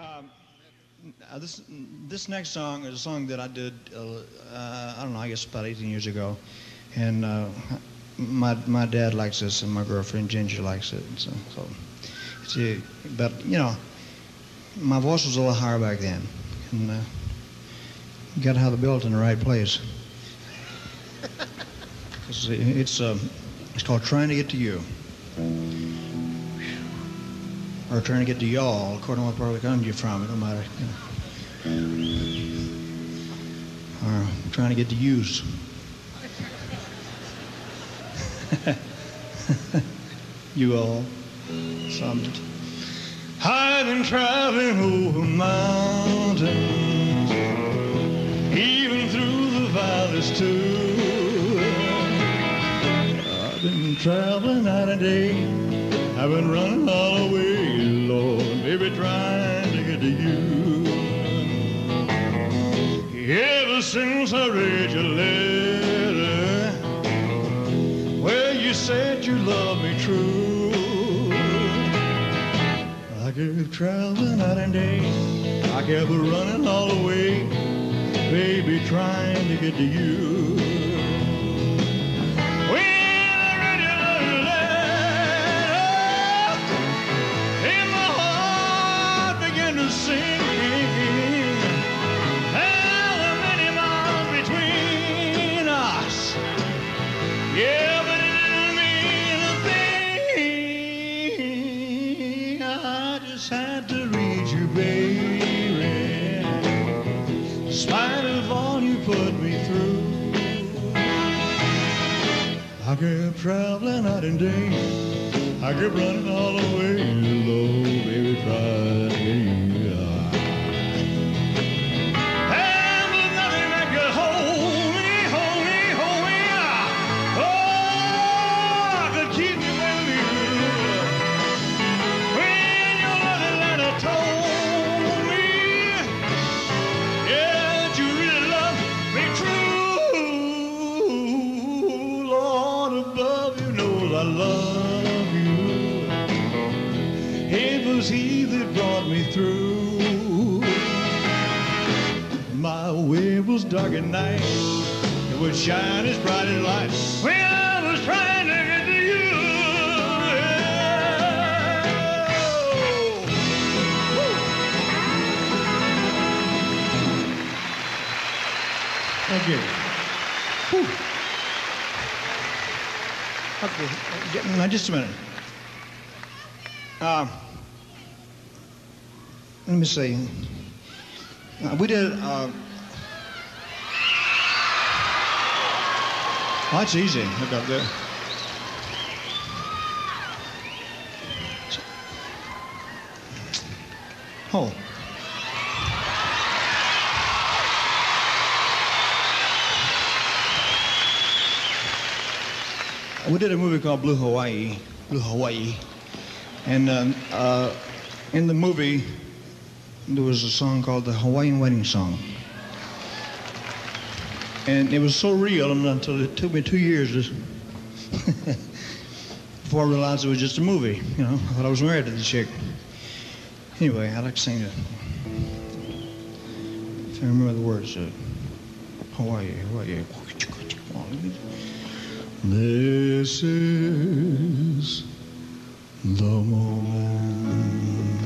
Um, uh, this this next song is a song that I did. Uh, uh, I don't know. I guess about 18 years ago, and uh, my my dad likes this, and my girlfriend Ginger likes it. So, so it's a, but you know, my voice was a little higher back then, and uh, you got to have the belt in the right place. it's it's, uh, it's called trying to get to you or trying to get to y'all, according to what part of the country you're from. It don't matter. You know. Or trying to get to use. you all. Something. I've been traveling over mountains, even through the valleys too. I've been traveling night and day. I've been running all the way, baby, trying to get to you. Ever since I read your letter, where you said you loved me true, I kept traveling night and day. I kept running all the way, baby, trying to get to you. I shine as bright as light. When I was trying to get to you. Thank you. Whew. Okay, now just a minute. Uh, let me see. Uh, we did. Uh, that's easy. Look up. Oh. We did a movie called Blue Hawaii. Blue Hawaii. And um, uh, in the movie, there was a song called the Hawaiian Wedding Song. And it was so real until it took me two years before I realized it was just a movie. You know, I thought I was married to the chick. Anyway, I'd like to it. If I remember the words, uh, Hawaii, Hawaii. This is the moment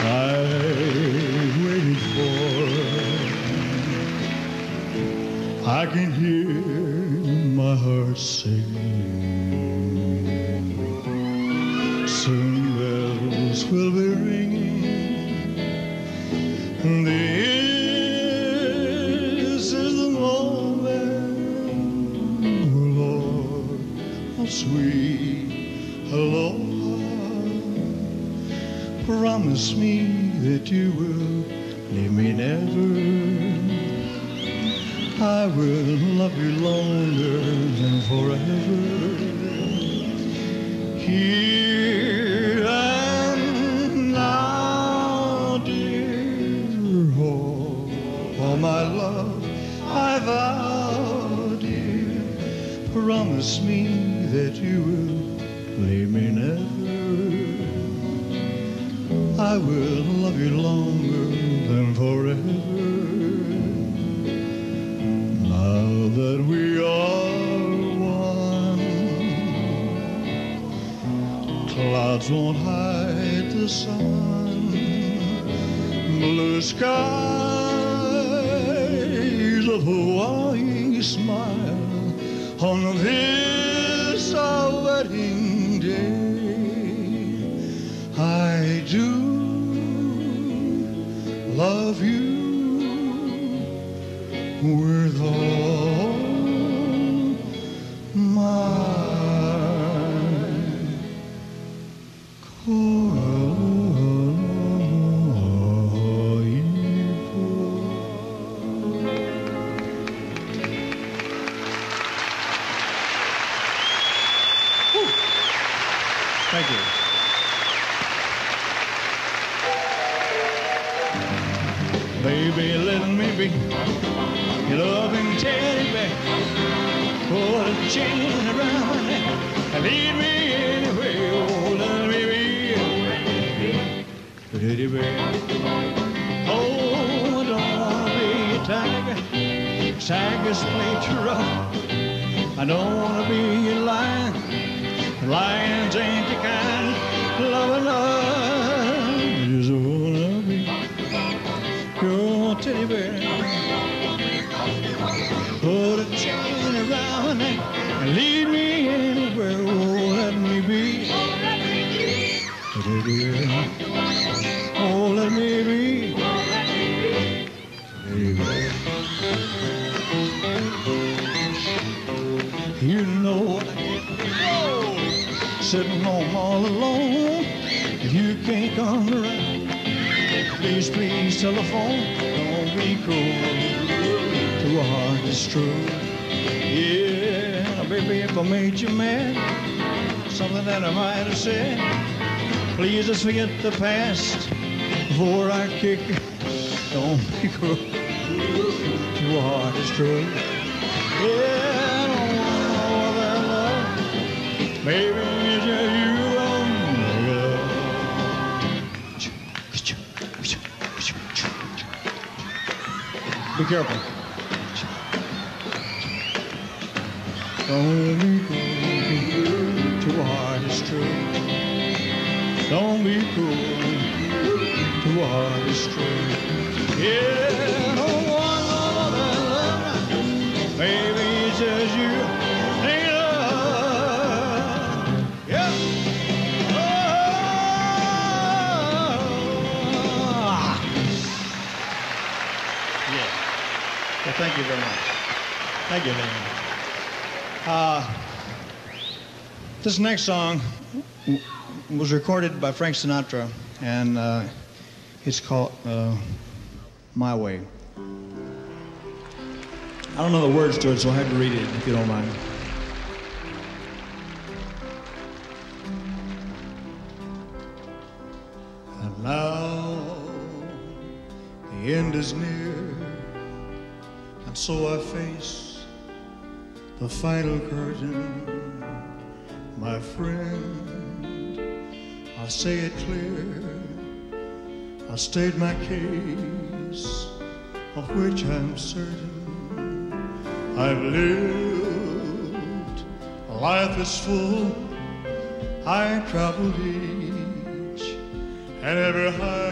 I waited for. I can hear my heart sing. Soon bells will be ringing. This is the moment, oh Lord, how sweet aloha. Promise me that you will leave me never. I will love you longer than forever. Here and now, dear, oh, my love I vow, dear. Promise me that you will leave me never. I will love you longer than forever. That we are one, clouds won't hide the sun, blue skies of Hawaii smile. On this our sitting home all alone. If you can't come around, please, please telephone. Don't be cruel to a heart that's true. Yeah, baby, if I made you mad, something that I might have said, please just forget the past before I kick. Don't be cruel to a heart that's true. Yeah, I don't want no other love. Baby, Be careful. Don't be to a heart that's true. Don't be to a heart that's true. Yeah, you very much. Thank you, Lynn. Uh, this next song was recorded by Frank Sinatra, and uh, it's called uh, My Way. I don't know the words to it, so I have to read it if you don't mind. So I face the final curtain, my friend. I'll say it clear. I state my case, of which I'm certain. I've lived, life is full. I traveled each and every highway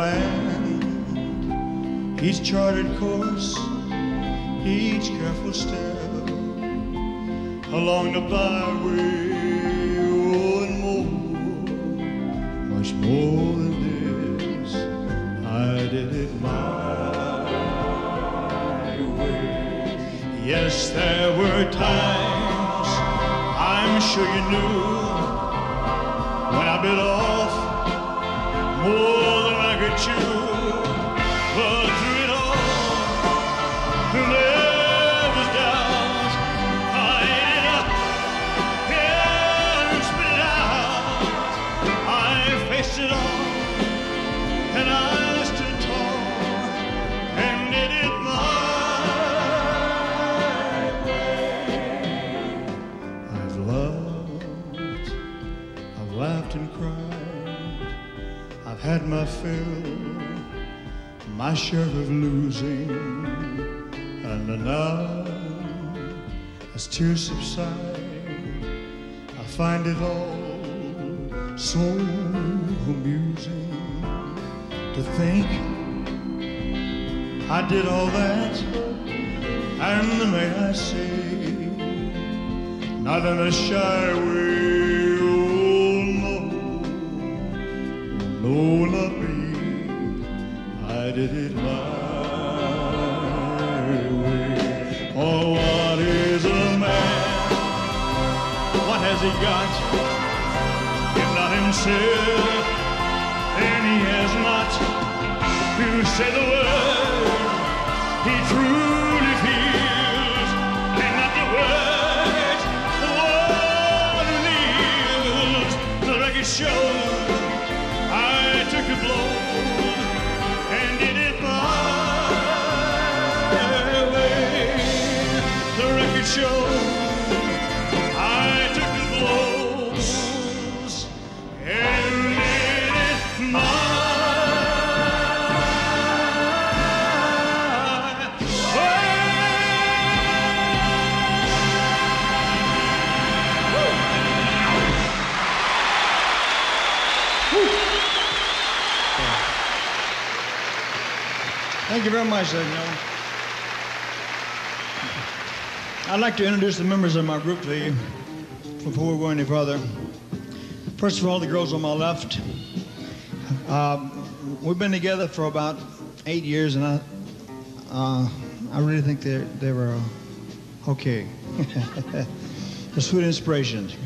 I each charted course, each careful step along the byway, oh, and more, much more than this. I did it my way. Yes, there were times I'm sure you knew than tears subside, I find it all so amusing to think I did all that, and may I say, not in a shy way, himself, then he has not to say the word Thank you very much, ladies gentlemen. I'd like to introduce the members of my group to you before we go any further. First of all, the girls on my left. Um, we've been together for about eight years, and I, uh, I really think they they were uh, okay. the sweet inspirations.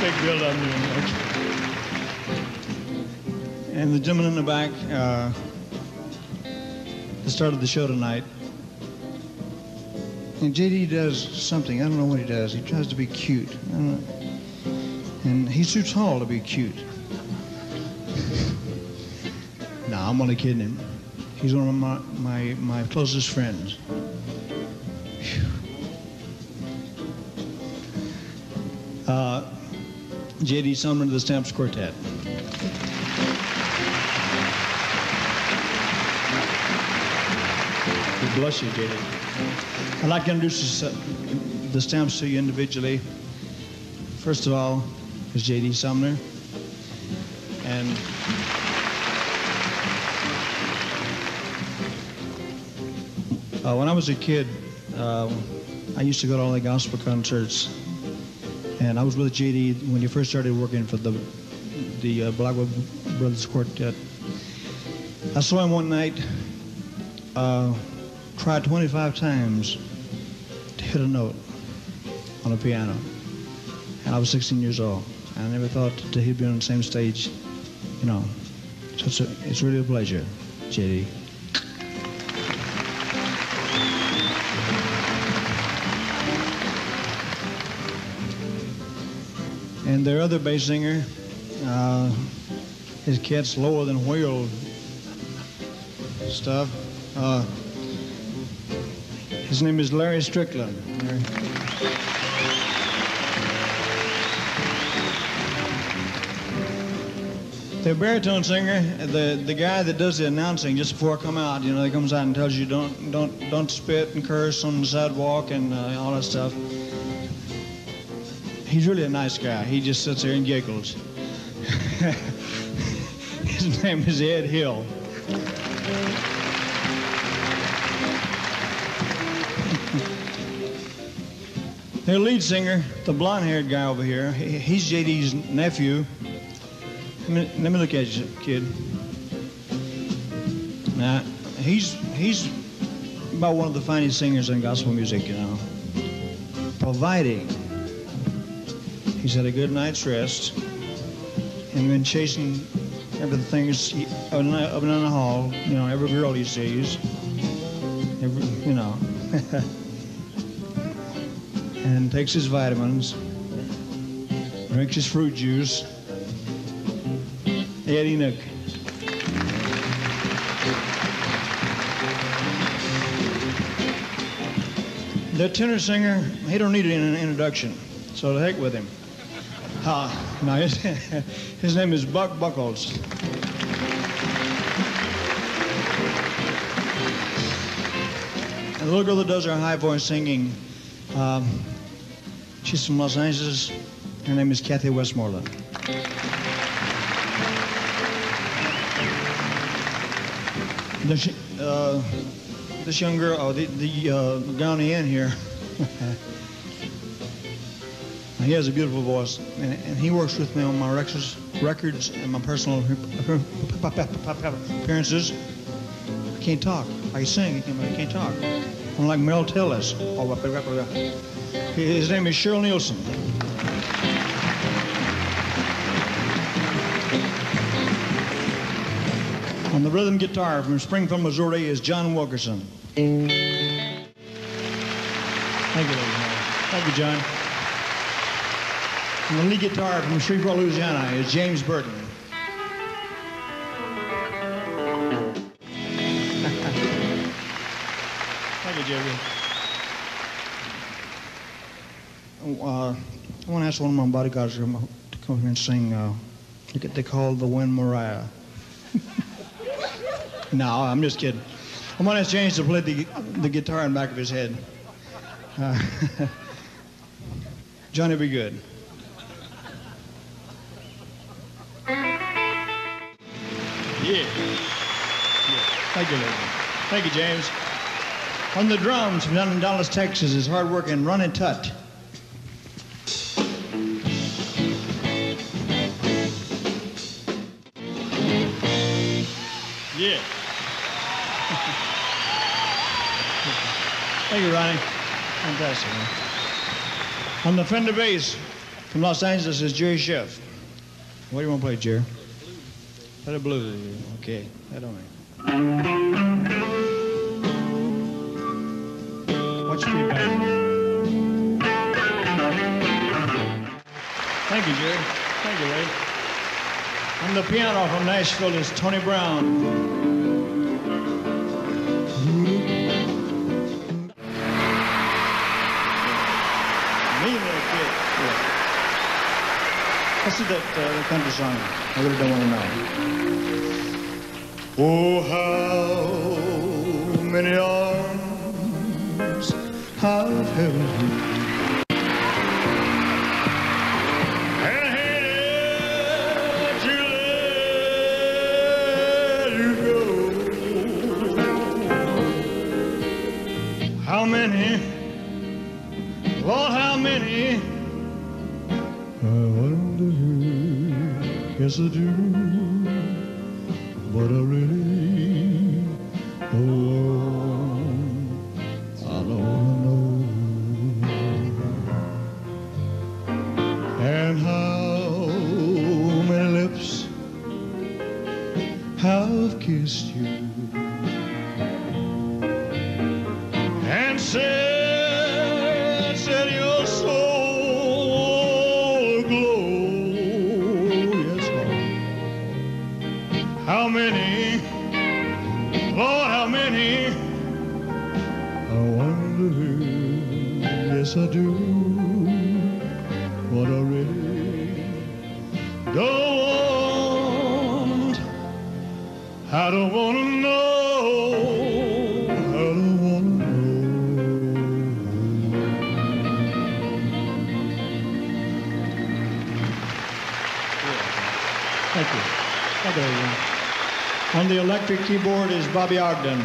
Big build up doing And the gentleman in the back uh, that started the show tonight. And JD does something. I don't know what he does. He tries to be cute. And he's too tall to be cute. no, I'm only kidding him. He's one of my, my, my closest friends. Uh, JD Sumner of the Stamps Quartet. Bless you, JD. I'd like to introduce uh, the stamps to you individually. First of all, is JD Sumner. And uh, when I was a kid, uh, I used to go to all the gospel concerts. And I was with JD when he first started working for the, the uh, Blackwood Brothers Quartet. I saw him one night uh, tried 25 times to hit a note on a piano. And I was 16 years old. I never thought that he'd be on the same stage, you know. So it's, a, it's really a pleasure, JD. And their other bass singer, uh, his cat's lower than whale stuff. Uh, his name is Larry Strickland. The baritone singer, the, the guy that does the announcing just before I come out, you know, he comes out and tells you don't don't don't spit and curse on the sidewalk and uh, all that stuff. He's really a nice guy. He just sits there and giggles. His name is Ed Hill. Their lead singer, the blonde-haired guy over here, he's JD's nephew. Let me, let me look at you, kid. Now, he's he's about one of the finest singers in gospel music, you know. providing he's had a good night's rest and been chasing everything up and down the hall, you know, every girl he sees, every, you know, and takes his vitamins, drinks his fruit juice. Ed Enoch. The tenor singer, he don't need an introduction, so to heck with him. Uh, no, his, his name is Buck Buckles. The little girl that does our high voice singing, um, she's from Los Angeles. Her name is Kathy Westmoreland. This, uh, this young girl, oh, the, the uh, Ghanaian here, he has a beautiful voice, and, and, he works with me on my records, records and my personal appearances. I can't talk. I can sing, but I can't talk. Unlike Mel Tillis. His name is Sherrill Nielsen. On the rhythm guitar from Springfield, Missouri is John Wilkinson. Thank you, Thank you, John. And the lead guitar from Shreveport, Louisiana is James Burton. Uh, I want to ask one of my bodyguards to come here and sing. Uh, they call the Wind Mariah. no, I'm just kidding. I want to ask James to play the, the guitar in the back of his head. Uh, Johnny, be good. Yeah. yeah. Thank you, lady. Thank you, James. On the drums from down in Dallas, Texas is hard hardworking Ronnie Tutt. Thank you, Ronnie. Fantastic. On the Fender bass from Los Angeles is Jerry Scheff. What do you want to play, Jerry? Play the blues. Okay, that don't What's feedback? Thank you, Jerry. Thank you, Ray. On the piano from Nashville is Tony Brown. Let's do that uh, the country song. I really don't want to know. Oh, how many arms have held you? I do, Lord. I wonder, yes, I do. What I really don't want, I don't want to know. I don't want to know. Thank you. Thank you. On the electric keyboard is Bobby Ogdin.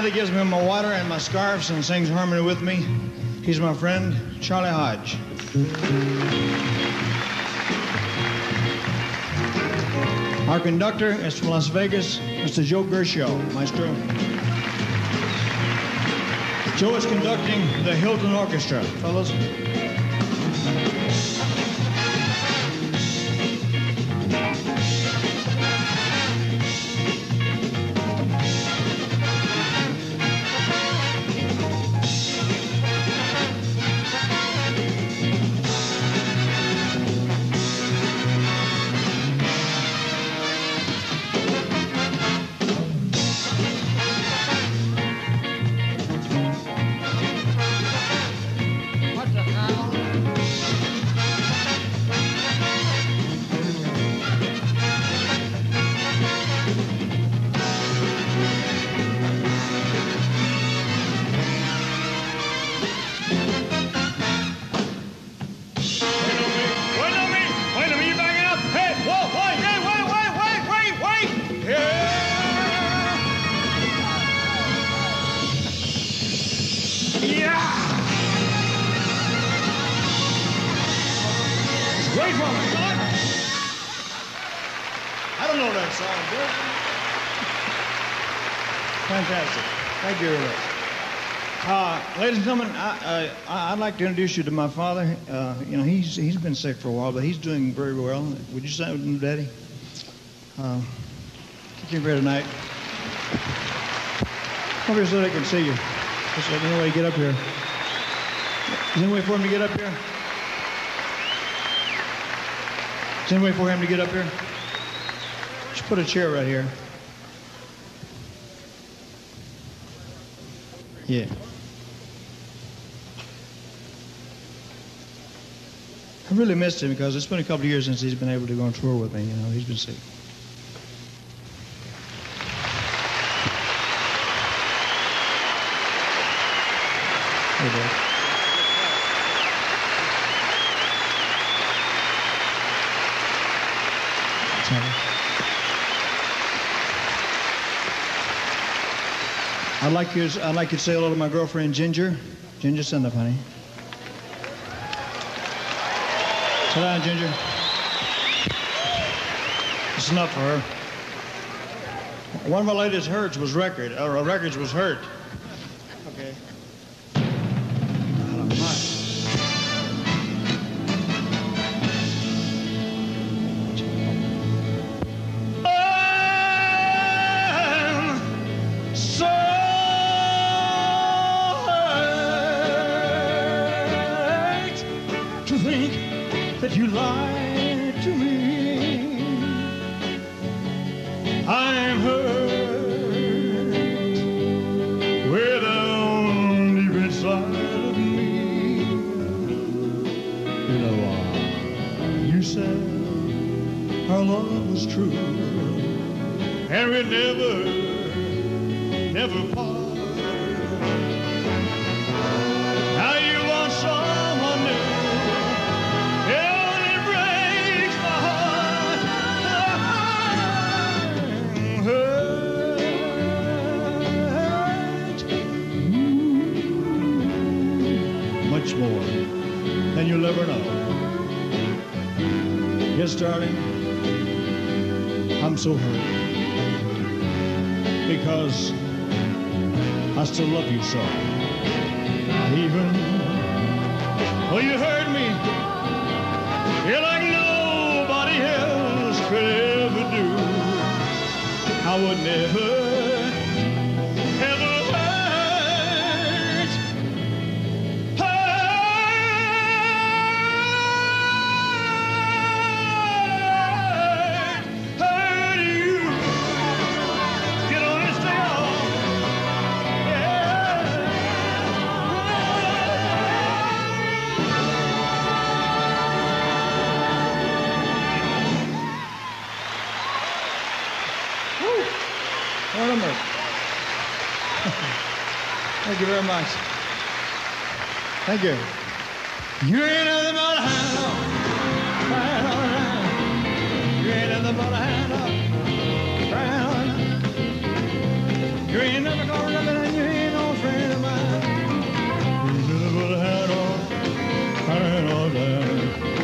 That gives me my water and my scarves and sings harmony with me, he's my friend, Charlie Hodge. Our conductor is from Las Vegas, Mr. Joe Guercio, maestro. Joe is conducting the Hilton Orchestra, fellas. Ladies and gentlemen, I, I- I'd like to introduce you to my father. Uh, you know, he's he's been sick for a while, but he's doing very well. Would you say, Daddy? Uh, your beer tonight. Come here so they can see you. Is there any way get up here? Is there any way for him to get up here? Is there any way for him to get up here? Just put a chair right here. Yeah. I really missed him because it's been a couple of years since he's been able to go on tour with me. You know, he's been sick. I'd like you. I'd like you to say hello to my girlfriend Ginger. Ginger, stand up, honey. Sit down, Ginger. It's enough for her. One of my latest hurts was record, or uh, records was hurt. Because I still love you so. Even Well, you heard me. You're like nobody else could ever do. I would never, Thank you very much. Thank you. You ain't nothing but a hound the. You ain't nothing but a hound the. You ain't never gonna it, and you ain't no friend of mine. You ain't nothing but a hound all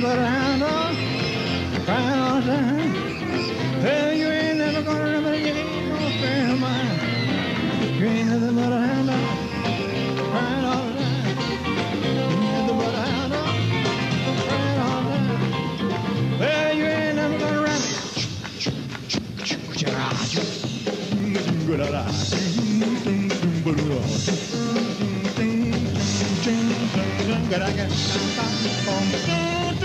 But a hound dog, crying all the time. Well, you ain't never gonna remember you ain't no friend of mine. You ain't nothing but a hound dog, crying all the time. You ain't nothing but a hound dog, crying all the time. Well, you ain't never gonna Ain't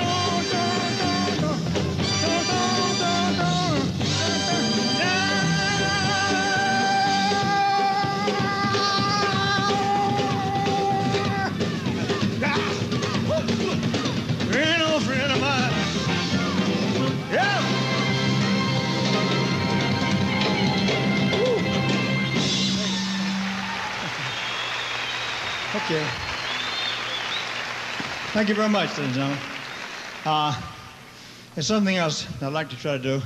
Okay. Thank you very much, ladies and gentlemen. Uh, there's something else I'd like to try to do.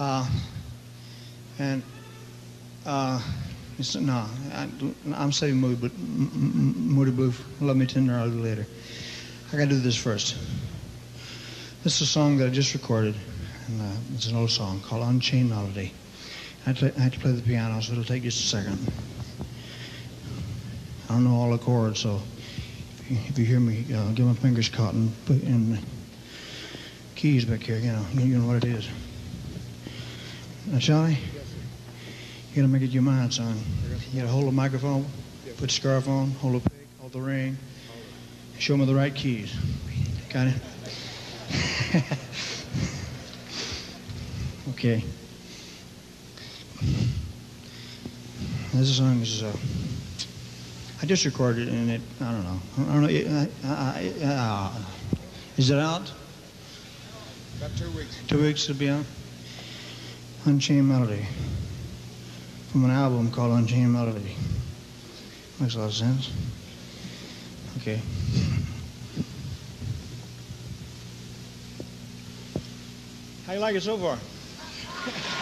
Uh, and uh, no, I, I'm saving Moody, but Moody Blue, Love Me Tender, I'll do later. I gotta do this first. This is a song that I just recorded, and uh, it's an old song called Unchained Melody. I I had to play the piano, so it'll take just a second. I don't know all the chords, so if you, if you hear me, uh, get my fingers caught and put in the keys back here, you know, you, know what it is. Now, Charlie, you gotta make it your mind, son. You gotta hold the microphone, put the scarf on, hold the pick, hold the ring, show me the right keys. Got it? okay. This song is. Uh, I just recorded it, and it. I don't know. I don't know. It, I, I, I, uh, is it out? About two weeks. Two weeks to be out. Unchained Melody. From an album called Unchained Melody. Makes a lot of sense. Okay. How you like it so far?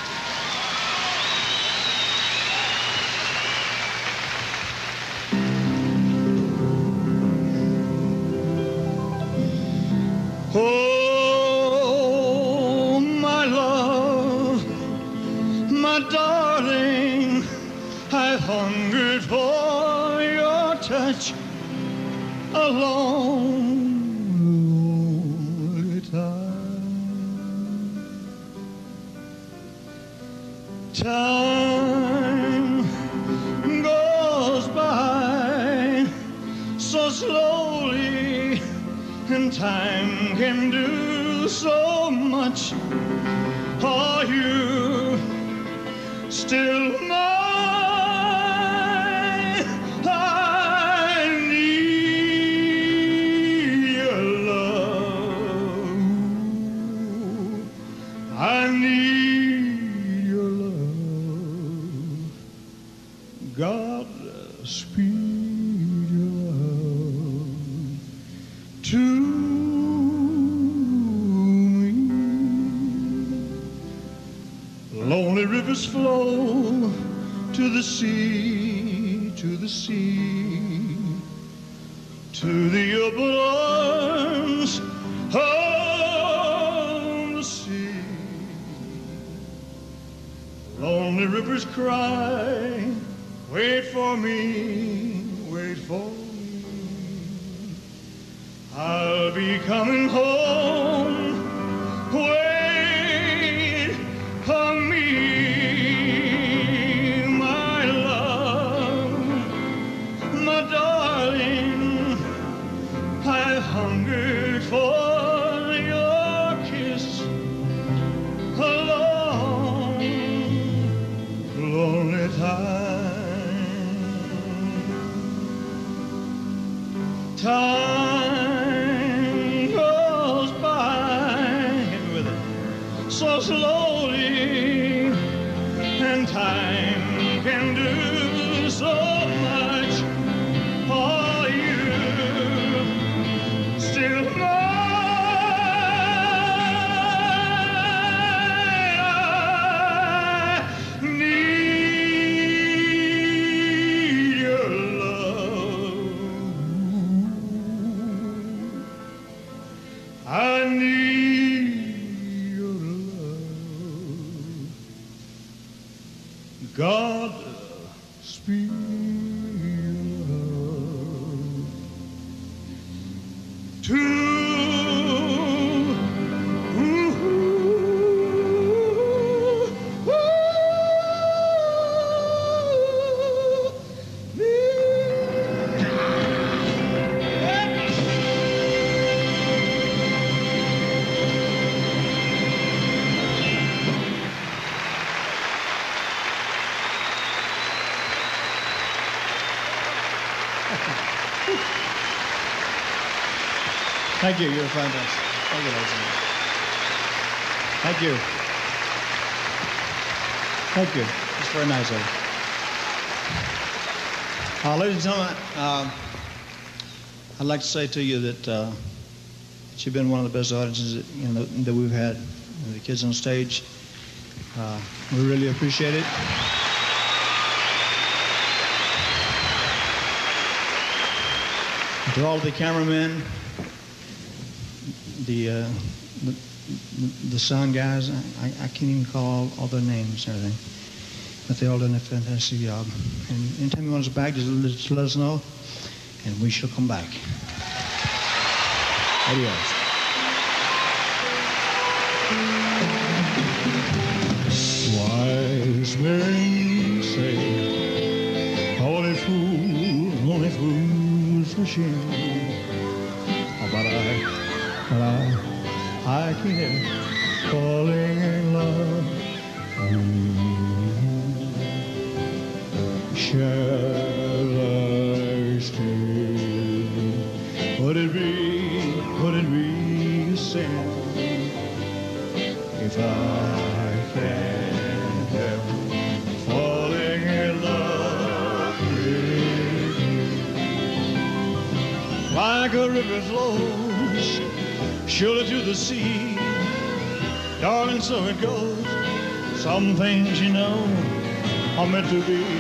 Thank you. You're fantastic. Thank you. Thank you. Thank you. It's very nice of you. Uh, ladies and gentlemen, uh, I'd like to say to you that, uh, that you've been one of the best audiences that, you know, that we've had. The kids on stage, uh, we really appreciate it. To all the cameramen, the, uh, the, the sound guys, I, I can't even call all, their names and everything, but they all done a fantastic job. And anytime you want us back, just, just let us know, and we shall come back. Adios. So it goes. Some things, you know, are meant to be.